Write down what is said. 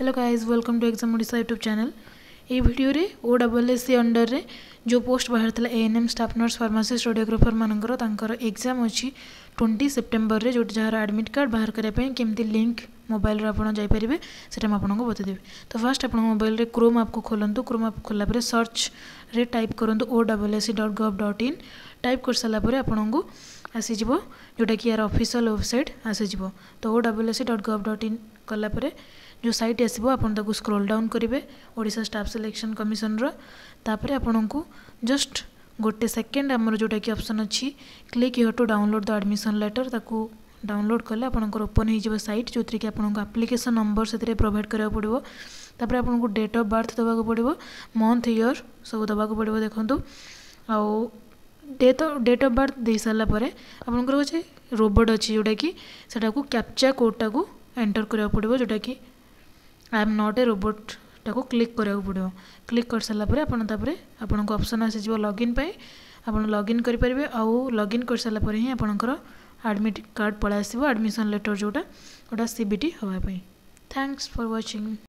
hello guys welcome to exam Odisha YouTube channel ये video O double S C under रे जो post बाहर था N M staff nurse pharmacist audiographer मानकर तांकर एग्ज़ाम अच्छी ट्वेंटी सेप्टेम्बर रे जो जार आडमिट कार्ड बाहर करने केमती लिंक मोबाइल आप जापरेंगे से आपको बतदेवी तो फास्ट आप मोबाइल क्रोम आप को खोलतु क्रोम आप खोला सर्च रे टाइप करूँ O double S C dot gov dot in type कर सारापर आपन को आसीज जोटा कि यार अफिशियाल वेबसाइट आसीज तो ओ डबल एस सी जो सैट आसो आप स्क्रोल डाउन करेंगे ओडा स्टाफ सिलेक्शन कमिशन आपण को जस्ट गोटे सेकेंड आमर जोटा कि अप्सन अच्छी click here to download the admission letter ताकू डाउनलोड कले आपंकर ओपन हो सैट जो कि आपको आप्लिकेसन नंबर से प्रोभाइड करा पड़ो तापर आपको डेट अफ बर्थ देवाक पड़ो मंथ इयर सब देवाक पड़ो देखो आउ डेट डेट अफ बर्थ दे सारापर आपंकर रोबोट अच्छी जोटा कि कैप्चा कोडटा को एंटर करा पड़ो जोटा कि I am not a robot टाको क्लिक कराया पड़ो क्लिक कर सारापर आपरे आपन को आसीज लगइन आप लगइन करेंगे आउ लगइन कर सारापर ही आपंकर आडमिट कार्ड पड़ा आसो आडमिशन लेटर जोटा गोटा C B T thanks for watching